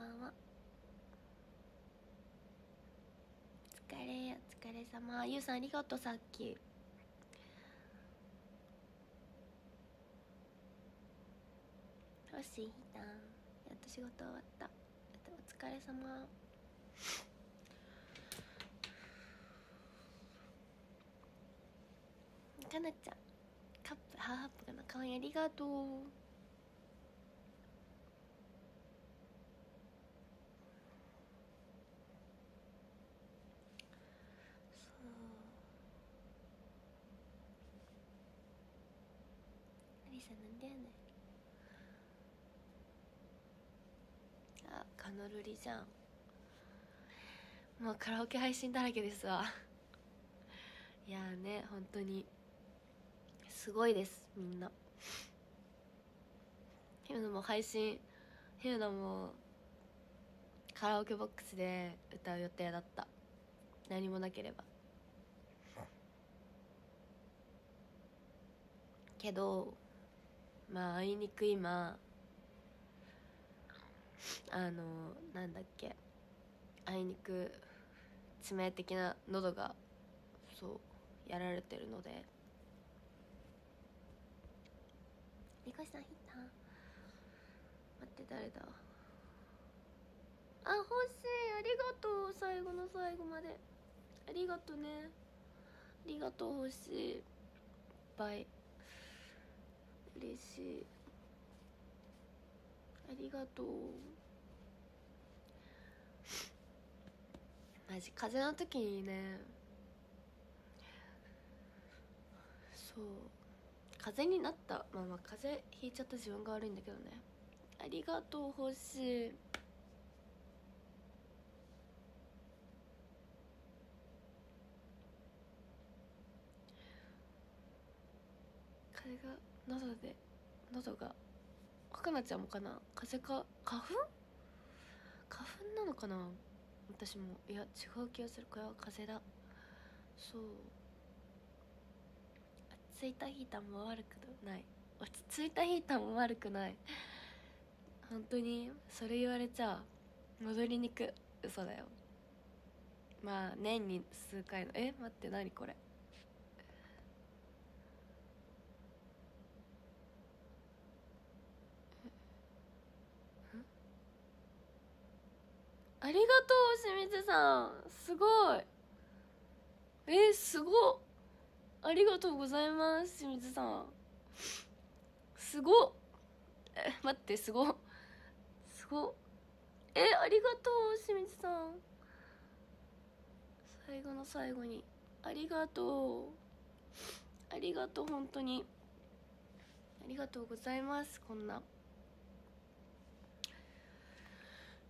ばんは。お疲れお疲れ様。ゆうさんありがとうさっき。よしひたんやっと仕事終わった。お疲れ様。かなちゃんカップハーハップかな。かわいいありがとうアリサなんでやねノルリじゃん。もうカラオケ配信だらけですわ。いやーね本当に。すごいですみんな。ひむのも配信ひむのもカラオケボックスで歌う予定だった。何もなければ。けどまああいにく今あのなんだっけあいにく致命的な喉がそうやられてるので。リコシさんヒッター？待って誰だ？あ欲しい。ありがとう。最後の最後まで。ありがとうね。ありがとう。欲しい。いっぱい嬉しい。ありがとう。マジ風邪の時にねそう風邪になったまあまあ風邪ひいちゃった自分が悪いんだけどね。ありがとう星。い風が喉で喉がかなちゃんもかな？風邪か花粉？花粉なのかな？私も。いや違う気がする。これは風邪だ。そう。落ち着いたヒーターも悪くない。落ち着いたヒーターも悪くない。本当にそれ言われちゃ戻りにく。嘘だよ。まあ年に数回の。え？待って何これ？りがとう清水さん。すごい。えすごありがとうございます清水さん。すごっ。え待ってすごすごっ。えありがとう清水さん。最後の最後に。ありがとう。ありがとう本当に。ありがとうございますこんな。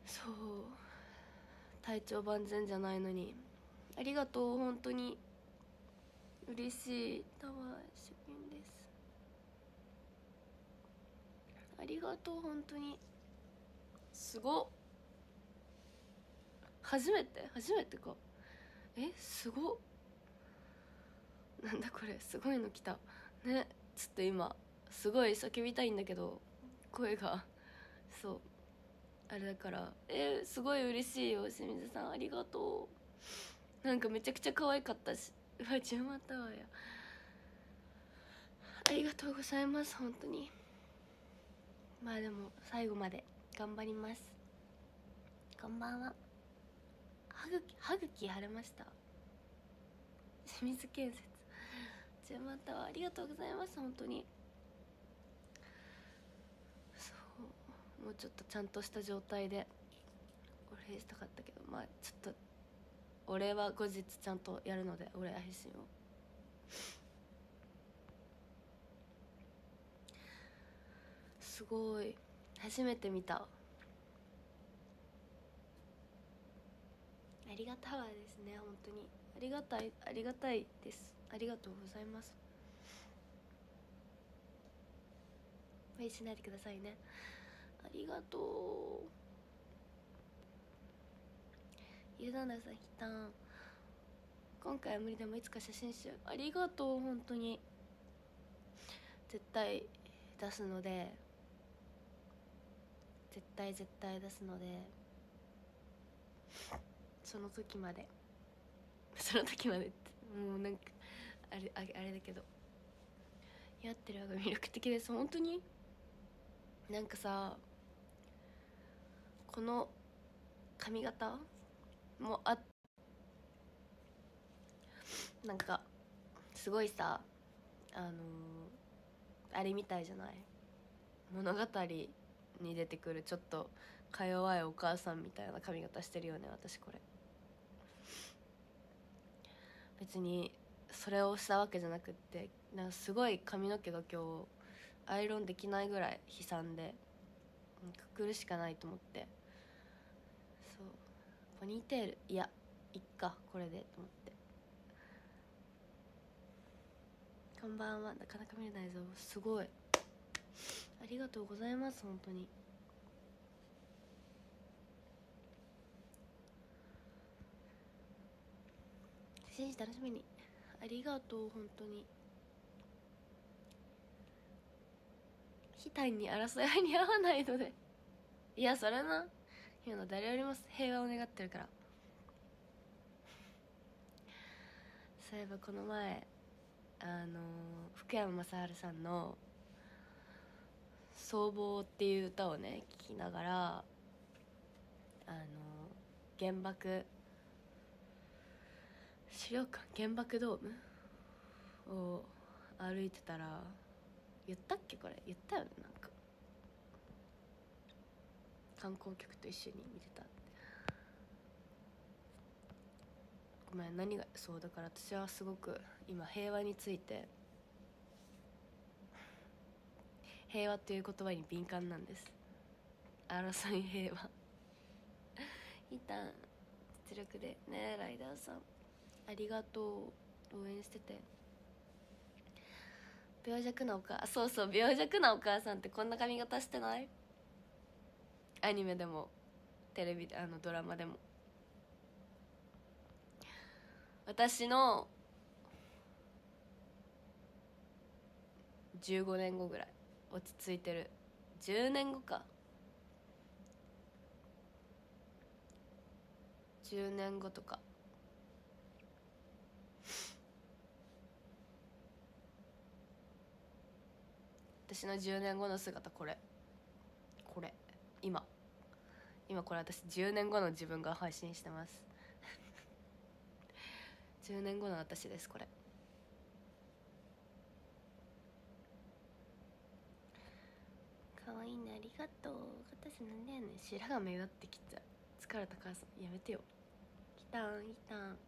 そう。体調万全じゃないのに。ありがとう。本当に。嬉しい。タワー出品です。ありがとう。本当に。すごっ。初めて？初めてか。えすごっ。なんだこれ。すごいの来た。ね。ちょっと今すごい叫びたいんだけど声が。そう。あれだから。えー、すごい嬉しいよ清水さん。ありがとう。なんかめちゃくちゃ可愛かったし。うわ10万タワーや。ありがとうございます本当に。まあでも最後まで。頑張ります。こんばんは歯ぐき歯茎腫れました。清水建設。10万タワーありがとうございます本当にそうもうちょっとちゃんとした状態でお礼したかったけどまあちょっとお礼は後日ちゃんとやるのでお礼配信を。すごい。初めて見た。ありがたわですね本当に。ありがたいありがたいです。ありがとうございます。無理しないでくださいね。ありがとう。ゆだなさんひたん今回は無理でもいつか写真集。ありがとう本当に。絶対出すので。絶対絶対出すので。その時まで。その時までってもうなんかあれあれあれだけど。やってるのが魅力的です。本当に？なんかさこの髪型もあなんかすごいさあのーあれみたいじゃない？物語に出てくるちょっとか弱いお母さんみたいな髪型してるよね私これ。別にそれをしたわけじゃなくってなんかすごい髪の毛が今日アイロンできないぐらい悲惨でくくるしかないと思って。ポニーテール。いやいっか。これでと思って。こんばんは。なかなか見れないぞ。すごい。ありがとうございます。本当に。選手楽しみに。ありがとう本当に。悲嘆に争い合いに合わないので。いやそれな。今の誰よりも平和を願ってるから。そういえばこの前あの福山雅治さんの「僧帽」っていう歌をね聴きながらあの原爆資料館原爆ドームを歩いてたら言ったっけこれ？言ったよねなんか。観光客と一緒に見てたって。ごめん何がそうだから私はすごく今平和について平和という言葉に敏感なんです。争い平和。いたん実力でねライダーさんありがとう。応援してて。病弱なお母そうそう病弱なお母さんってこんな髪型してない？アニメでもテレビであのドラマでも。私の15年後ぐらい落ち着いてる。10年後か。10年後とか。私の10年後の姿これ。これ。今。今これ私10年後の自分が配信してます。10年後の私ですこれ。かわいいねありがとう。私なんだよね白髪目立ってきちゃう。疲れた母さんやめてよ。きたんきたん。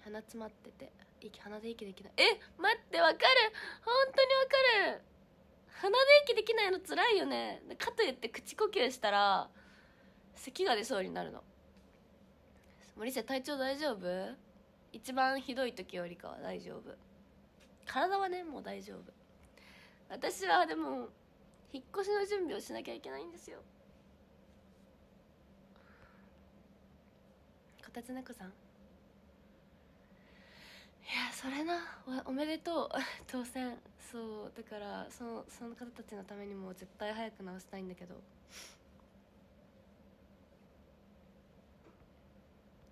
鼻詰まってて。息鼻で息できない。え待ってわかる。本当にわかる鼻で息できないの辛いよね。かといって口呼吸したら咳が出そうになるの。森瀬体調大丈夫？一番ひどい時よりかは大丈夫。体はねもう大丈夫。私はでも引っ越しの準備をしなきゃいけないんですよ。こたつ猫さん。いやそれな。おおめでとう。当選。そうだからそのその方たちのためにも絶対早く直したいんだけど。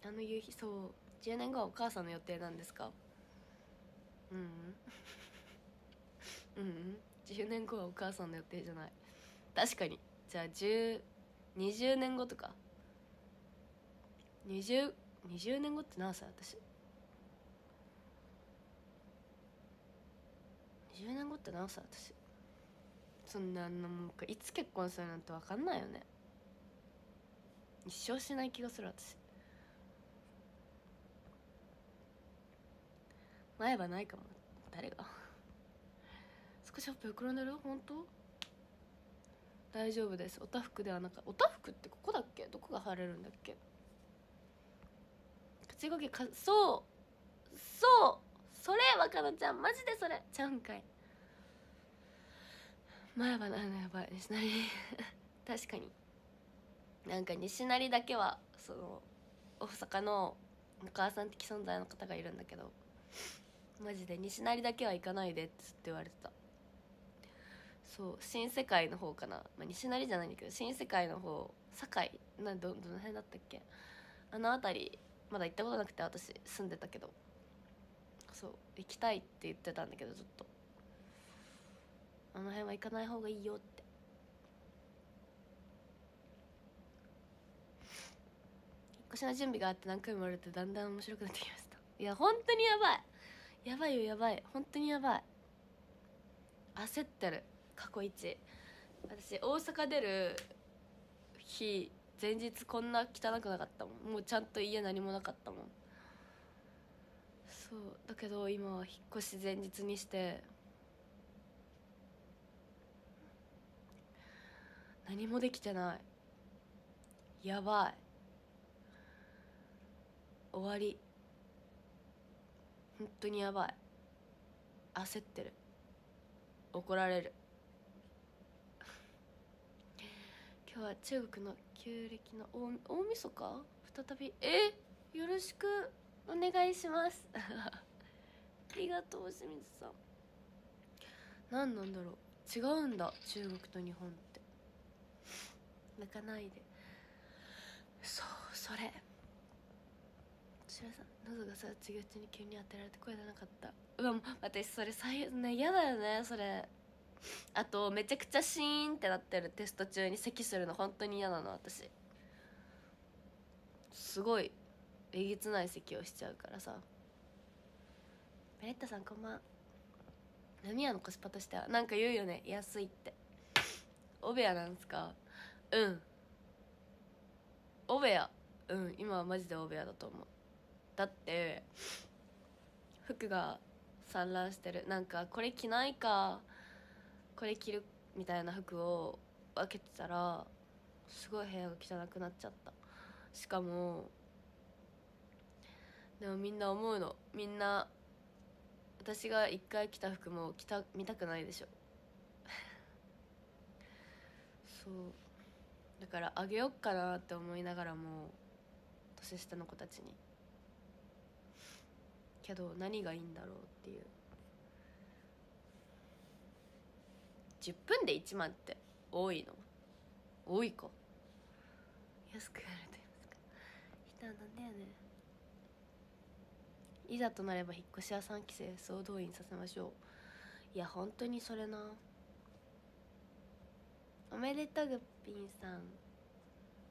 あの夕日そう10年後はお母さんの予定なんですか？うん。うん。うん10年後はお母さんの予定じゃない。確かに。じゃあ10 20年後とか。20, 20年後って何歳？私。20年後って何歳？私。そんなのもういつ結婚するなんて分かんないよね。一生しない気がする私。前歯ないかも誰が。少しほっぺ膨らんでる？本当？大丈夫です。おたふくではなかおたふくってここだっけ？どこが腫れるんだっけ？口呼吸かそうそう。それ若菜ちゃんマジでそれ。ちゃうんかい。前歯なやばい西成 確かに。なんか西成だけはその大阪のお母さん的存在の方がいるんだけど。マジで西成だけは行かないでっつって言われてた。そう新世界の方かな、まあ、西成じゃないんだけど新世界の方堺などどの辺だったっけ？あの辺りまだ行ったことなくて私住んでたけど。そう行きたいって言ってたんだけどずっと。あの辺は行かない方がいいよって。引っ越しの準備があって何回も言われてだんだん面白くなってきました。いや本当にやばい。やばいよやばい。本当にやばい。焦ってる。過去一。私大阪出る日前日こんな汚くなかったもん。もうちゃんと家何もなかったもん。そう。だけど今は引っ越し前日にして。何もできてない。やばい。終わり。本当にやばい。焦ってる。怒られる。今日は中国の旧暦の大大晦日？再び？え？よろしく。お願いします。ありがとう清水さん。何なんだろう。違うんだ中国と日本って。泣かないで。そうそれ。白さん喉がさ授業中に急に当てられて声出なかった。うわ私それ最悪ね嫌だよねそれ。あとめちゃくちゃシーンってなってる。テスト中に咳するの本当に嫌なの私。すごい。えげつない咳をしちゃうからさ。ベレッタさんこんばん。飲み屋のコスパとしては。なんか言うよね。安いって。オベアなんすか？うん。オベア。うん。今はマジでオベアだと思う。だって服が散乱してる。なんかこれ着ないか。これ着るみたいな服を分けてたらすごい部屋が汚くなっちゃった。しかもでもみんな思うの。みんな私が一回着た服も着た見たくないでしょ。そう。だからあげよっかなって思いながらも年下の子たちに。けど何がいいんだろうっていう。10分で1万って多いの？多いか。安くやると言いますか。人なんだよね。いざとなれば引っ越し屋3期生総動員させましょう。いや本当にそれな。おめでとうグッピーさん。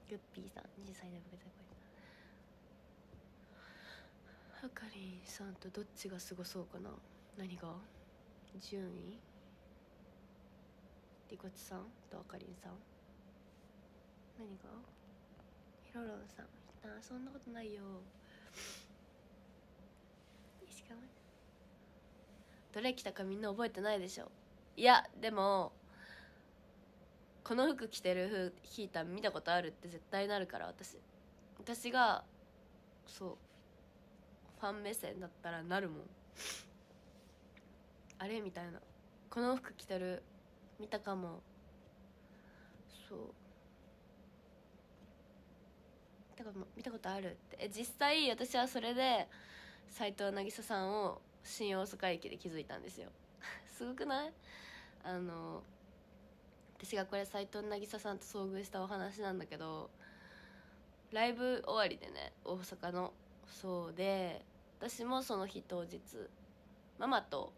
グッピーさん。20歳で受けたはかりんさんとどっちがすごそうかな。何が？順位？リコチさんとあかりんさん。何が？ヒロロンさん。あそんなことないよ。どれ着たかみんな覚えてないでしょ。いやでもこの服着てるヒーター見たことあるって絶対なるから私。私がそうファン目線だったらなるもん。あれみたいな。この服着てる見たかも。そう。見たこと見たことあるって。え実際私はそれで斎藤渚さんを新大阪駅で気づいたんですよ。すごくない？あの私がこれ斎藤渚さんと遭遇したお話なんだけどライブ終わりでね大阪のそうで私もその日当日ママと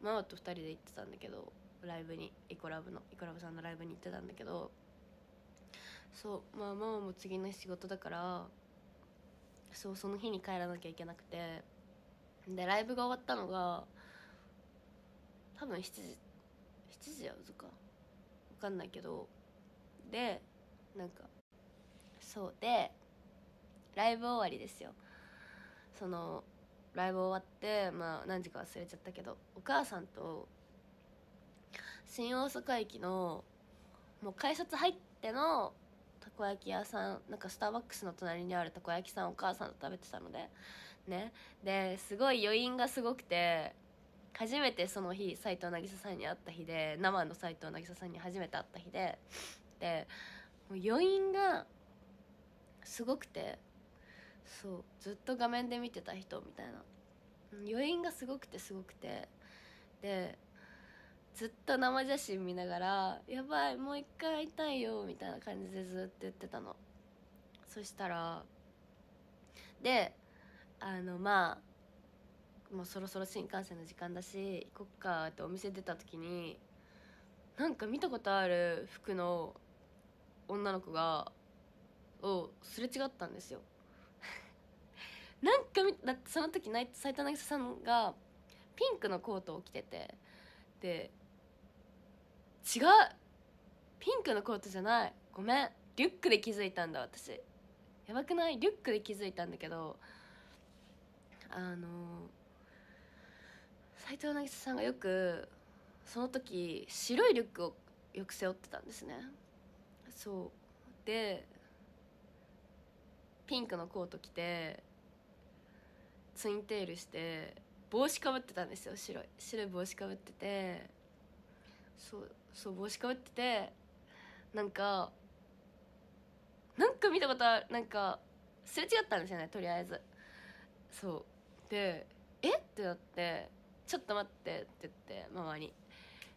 ママと2人で行ってたんだけどライブにイコラブのイコラブさんのライブに行ってたんだけどそうまあママも次の仕事だからそうその日に帰らなきゃいけなくてでライブが終わったのが多分7時7時やうか分かんないけど。でなんかそうでライブ終わりですよ。そのライブ終わってまあ何時か忘れちゃったけどお母さんと新大阪駅のもう改札入ってのたこ焼き屋さんなんかスターバックスの隣にあるたこ焼きさんお母さんと食べてたのでね。ですごい余韻がすごくて初めてその日斎藤渚さんに会った日で生の斎藤渚さんに初めて会った日ででもう余韻がすごくてそうずっと画面で見てた人みたいな。余韻がすごくてすごくてでずっと生写真見ながら「やばいもう一回会いたいよ」みたいな感じでずっと言ってたの。そしたらであのまあもうそろそろ新幹線の時間だし行こっかってお店出た時になんか見たことある服の女の子がをすれ違ったんですよ。なんかだってその時斎藤渚さんがピンクのコートを着ててで違うピンクのコートじゃないごめんリュックで気づいたんだ私。やばくない？リュックで気づいたんだけどあの斎藤渚さんがよくその時白いリュックをよく背負ってたんですね。そう。でピンクのコート着てツインテールして帽子かぶってたんですよ白い。白い帽子かぶってて。そうそう帽子かぶっててなんかなんか見たことあるなんかすれ違ったんですよねとりあえず。そう。で「え？っ?」てなって「ちょっと待って」って言ってママに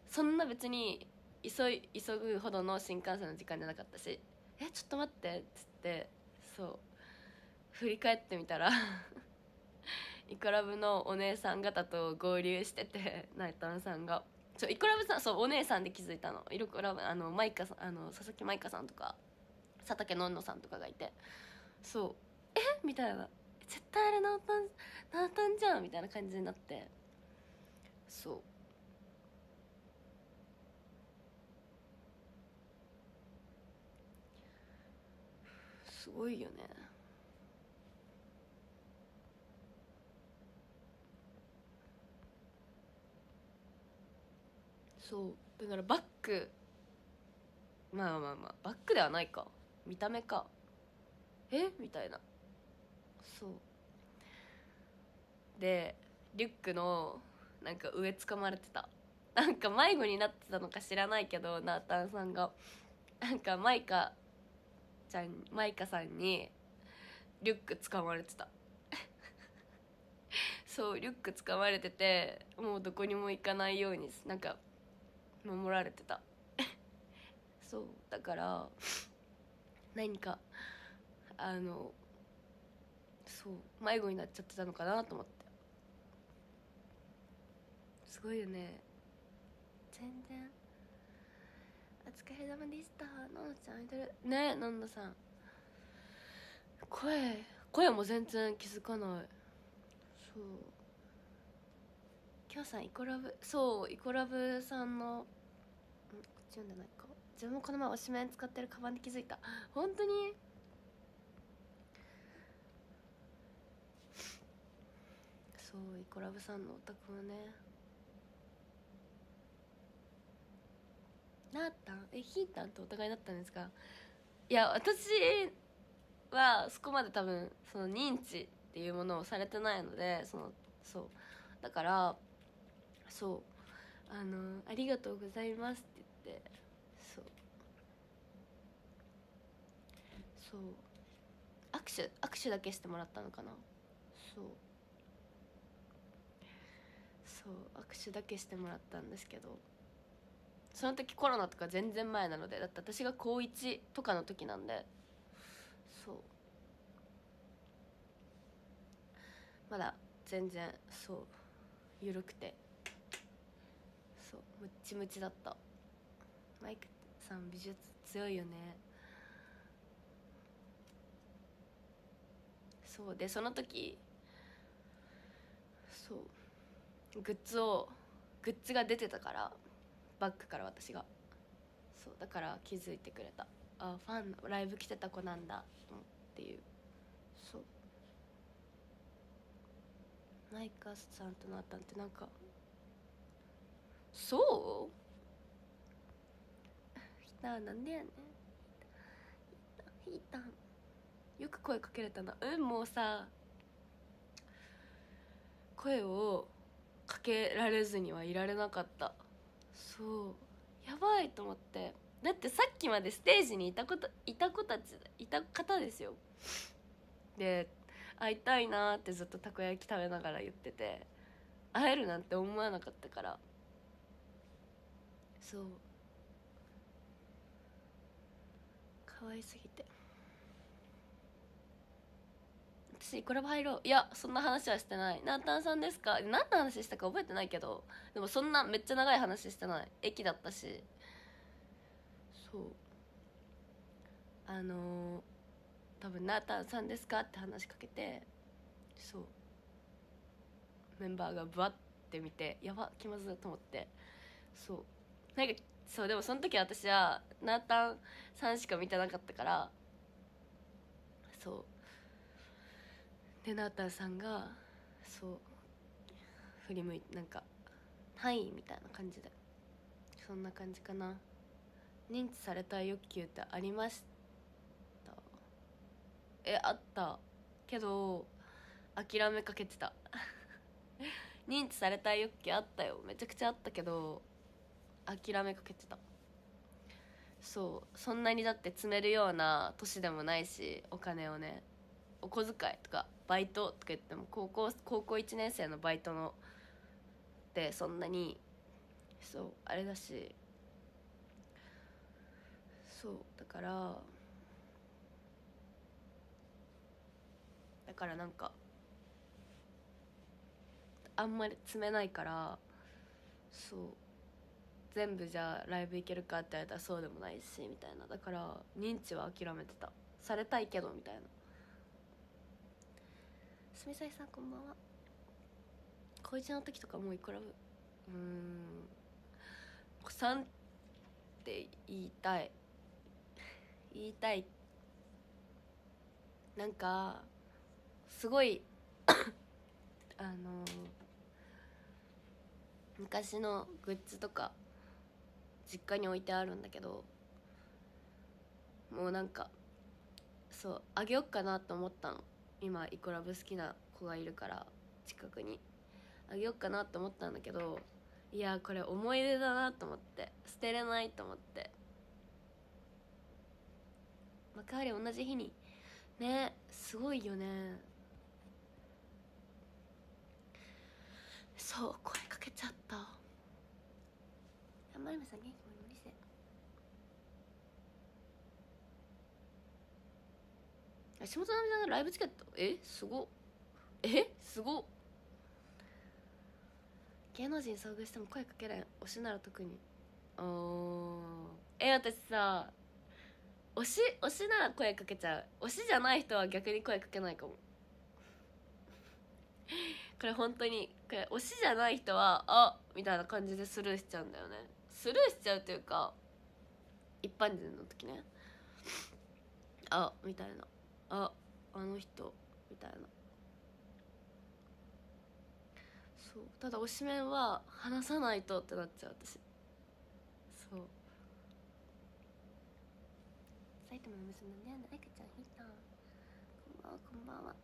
そんな別に急い急ぐほどの新幹線の時間じゃなかったし「え？ちょっと待って」っつってそう。振り返ってみたら イコラブのお姉さん方と合流しててナイタンさんが。ちょイコラブさんそうお姉さんで気づいたの。イコラブあのマイカさんあの佐々木舞香さんとか佐竹のんのさんとかがいて。そう。え？みたいな。絶対あれナオタンナオタンじゃんみたいな感じになって。そう。すごいよね。そう。だからバック。まあまあまあ。バックではないか。見た目か。え？みたいな。そう。でリュックのなんか上掴まれてた。なんか迷子になってたのか知らないけどナータンさんが。なんかマイカちゃんマイカさんにリュック掴まれてた。そうリュック掴まれててもうどこにも行かないようになんか守られてた。そうだから何かあのそう。迷子になっちゃってたのかなと思って。すごいよね。全然。お疲れ様でした。のんちゃんアイドル。ねのんのさん。声声も全然気づかない。そう。きょうさんイコラブそうイコラブさんのんこっち読んでないか。自分もこの前推しメン使ってるカバンで気づいた。本当に？そうイコラブさんのお宅もね。なったん？えヒータンとお互いだったんですか？いや私はそこまで多分その認知っていうものをされてないのでそのそう。だからそう。あの「ありがとうございます」って言ってそう。そう。握手握手だけしてもらったのかな？そう。そう握手だけしてもらったんですけど。その時コロナとか全然前なのでだって私が高1とかの時なんで。そう。まだ全然そう緩くて。そうムッチムチだった。マイクさん美術強いよね。そうでその時そう。グッズをグッズが出てたからバッグから私が。そうだから気づいてくれた。あファンのライブ来てた子なんだっていう。そう。マイカさんとなったんってなんかそう？ひたなんでやねん。ひたよく声かけれたな。うんもうさ声をかけられずにはいられなかった。そう。やばいと思って。だってさっきまでステージにいた子たいた子たちいた方ですよ。で会いたいなってずっとたこ焼き食べながら言ってて会えるなんて思わなかったから。そう。可愛すぎて。私コラボ入ろう。いやそんな話はしてない。ナータンさんですか？何の話したか覚えてないけど。でもそんなめっちゃ長い話してない。駅だったし。そう。あのー、多分ナータンさんですか？って話しかけて。そう。メンバーがブワッて見てやば気まずいと思って。そう。なんかそうでもその時私はナータンさんしか見てなかったから。そう。でナータンさんがそう振り向いてなんか「はい」みたいな感じで。そんな感じかな。認知された欲求ってありました？えあった。けど諦めかけてた。認知された欲求あったよ。めちゃくちゃあったけど諦めかけてた。そう。そんなにだって積めるような年でもないしお金をね。お小遣いとかバイトとか言っても高校高校1年生のバイトのってそんなにそうあれだしそうだからだからなんかあんまり詰めないからそう全部じゃあライブ行けるかって言われたらそうでもないしみたいな。だから認知は諦めてた。されたいけどみたいな。すみさいさんこんばんは。高一の時とかもういくら？うん。3って言いたい。言いたい。なんかすごい あの昔のグッズとか実家に置いてあるんだけどもうなんかそうあげよっかなと思ったの。今イコラブ好きな子がいるから近くにあげよっかなと思ったんだけどいやこれ思い出だなと思って捨てれないと思って。幕張同じ日にねすごいよね。そう声かけちゃった。まるめさん元気もりもりして橋本奈美さんのライブチケット？えすごえすご芸能人遭遇しても声かけない推しなら特に。あえ私さ推し推しなら声かけちゃう。推しじゃない人は逆に声かけないかも。これ本当にこれ推しじゃない人はあみたいな感じでスルーしちゃうんだよね。スルーしちゃうというか一般人の時ね。あみたいなああの人みたいな。そう。ただ推しメンは話さないとってなっちゃう私。そう。埼玉の娘のねあいかちゃんひいたこんばんはこんばんは。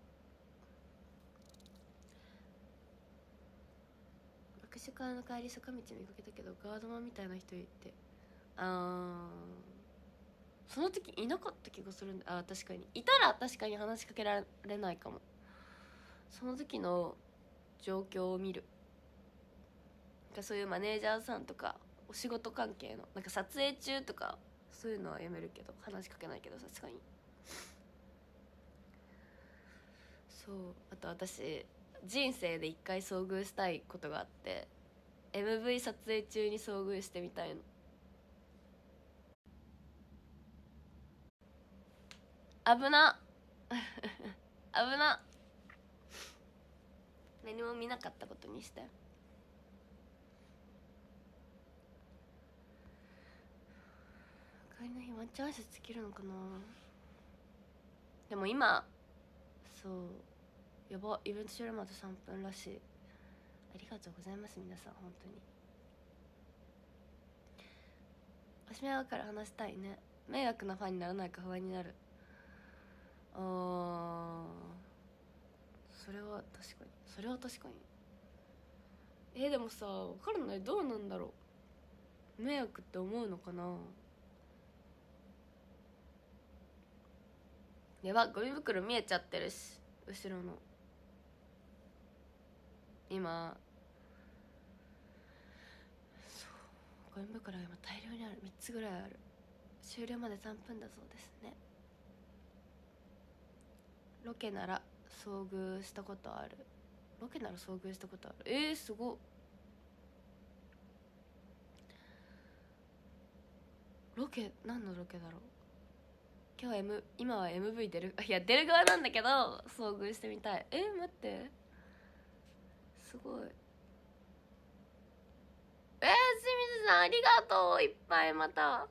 握手会の帰り坂道見かけたけどガードマンみたいな人いて。あー。その時いなかった気がするんであ確かに。いたら確かに話しかけられないかも。その時の状況を見る。なんかそういうマネージャーさんとかお仕事関係のなんか撮影中とかそういうのはやめるけど話しかけないけどさすがに。そう。あと私人生で一回遭遇したいことがあって MV 撮影中に遭遇してみたいの。危な。危な。何も見なかったことにして。帰りの日ワンチャン挨拶できるのかな。でも今そうやばイベント終了まで3分らしい。ありがとうございます皆さん本当に。おしめはから話したいね。迷惑なファンにならないか不安になる。あそれは確かに。それは確かに。えー、でもさ分からないどうなんだろう。迷惑って思うのかな。やばゴミ袋見えちゃってるし。後ろの。今。そう。コイン袋が今大量にある。3つぐらいある。終了まで3分だそうですね。ロケなら遭遇したことある。ロケなら遭遇したことある。えー、すごっ。ロケ何のロケだろう。今日は、M、今は MV 出る。いや出る側なんだけど遭遇してみたい。え待って。すごい。えー、清水さんありがとう。いっぱいまた。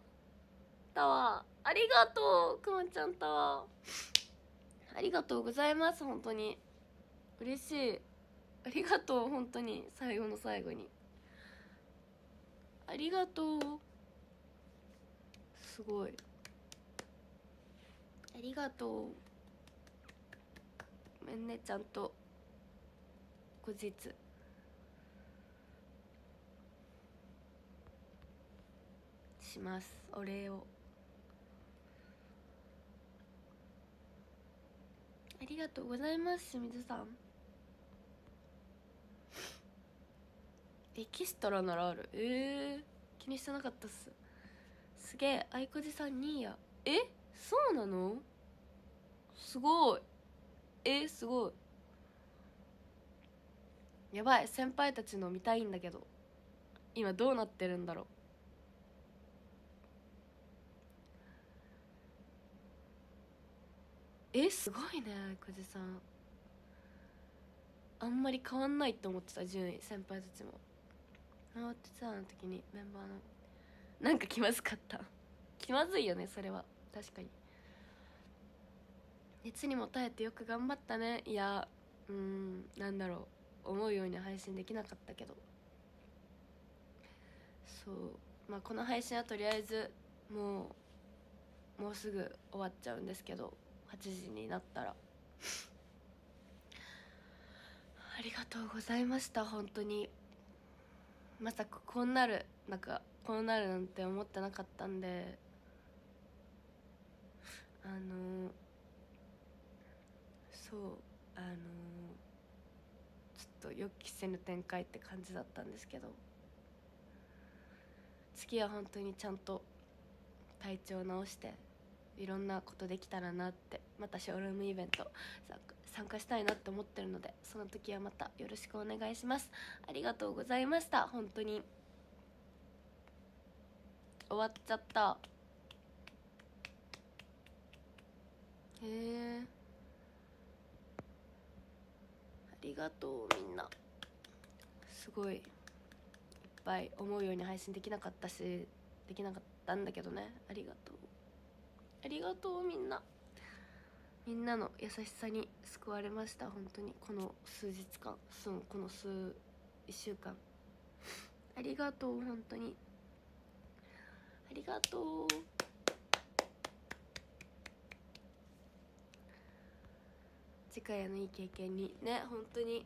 タワーありがとうくまちゃんタワーありがとうございます本当に。嬉しい。ありがとう本当に。最後の最後に。ありがとう。すごい。ありがとう。ごめんねちゃんと後日。します。お礼を。ありがとうございます清水さん。エキストラならある。えー、気にしてなかったっす。すげえ愛子じさん2位や。え？そうなの？すごい。えすごい。やばい先輩たちの見たいんだけど。今どうなってるんだろう。えすごいね愛子じさん。あんまり変わんないって思ってた順位先輩たちも。あってたの時にメンバーの。なんか気まずかった。気まずいよねそれは。確かに。熱にも耐えてよく頑張ったね。いやうんなんだろう。思うように配信できなかったけど。そう。まあこの配信はとりあえずもうもうすぐ終わっちゃうんですけど。8時になったら。ありがとうございました本当に。まさかこうなるなんかこうなるなんて思ってなかったんで。あのそうあのちょっと予期せぬ展開って感じだったんですけど。次は本当にちゃんと体調直していろんなことできたらなってまたショールームイベント参加したいなって思ってるのでその時はまたよろしくお願いします。ありがとうございました。本当に。終わっちゃった。へえ。ありがとうみんな。すごい。いっぱい思うように配信できなかったしできなかったんだけどね。ありがとう。ありがとうみんな。みんなの優しさに救われました。本当に。この数日間。そうこの数1週間。ありがとう本当に。ありがとう。次回のいい経験に。ね本当に。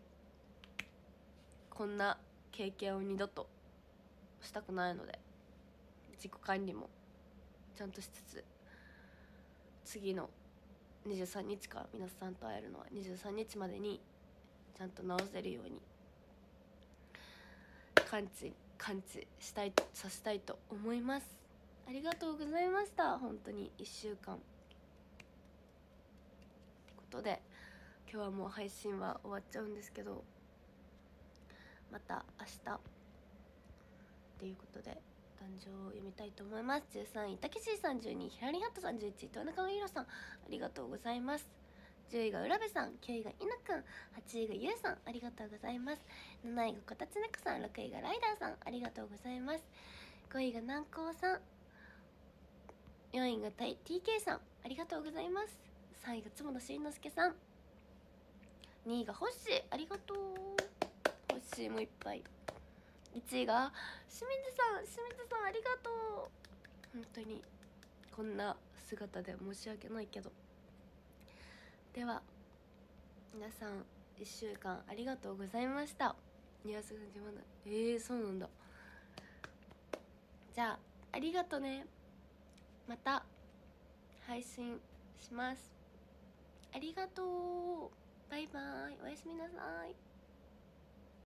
こんな経験を二度と。したくないので。自己管理も。ちゃんとしつつ。次の23日か皆さんと会えるのは23日までにちゃんと直せるように感知感知したいさせたいと思います。ありがとうございました。本当に1週間。ってことで今日はもう配信は終わっちゃうんですけどまた明日。っていうことで誕生を読みたいと思います。13位たけしさん。12位ひらりはっとさん。11位豊中ひろさん。ありがとうございます。10位が浦部さん。9位が稲くん。8位がゆうさん。ありがとうございます。7位がこたつねこさん。6位がライダーさん。ありがとうございます。5位が南光さん。4位が TK さん。ありがとうございます。3位が坪田慎之介さん。2位がホッシー。ありがとう。ホッシーもいっぱい。1位が清水さん清水さんありがとう。本当にこんな姿で申し訳ないけど。では皆さん1週間ありがとうございました。ニュアスが自慢だ。えー、そうなんだ。じゃあありがとね。また配信します。ありがとう。バイバイ。おやすみなさい。